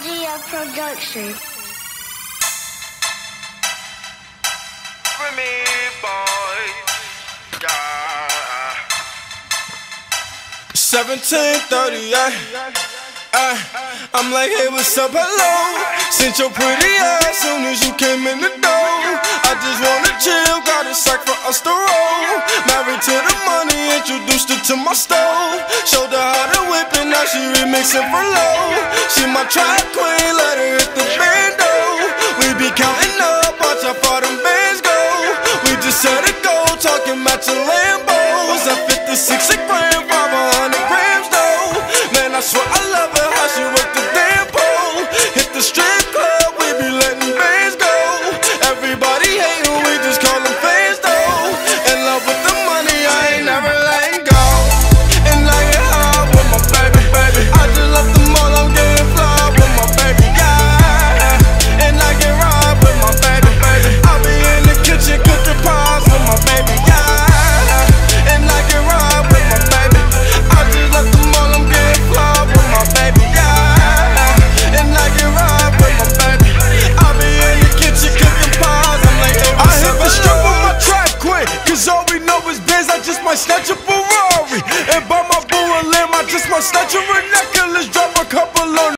Audio Production. for me, boy. Yeah. 1738. Ay, I'm like, hey, what's up, hello? Sent your pretty ass soon as you came in the door. I just wanna chill, got a sack for us to roll. Married to the money, introduced her to my stove. Showed her how to whip it, now she remixing for low. She my track queen, let her hit the bando. We be counting up, watch how far them bands go. We just set it go, talking about your Lambos. I '56. the snatch a Ferrari. And buy my boo a I just might snatch her a necklace Drop a couple on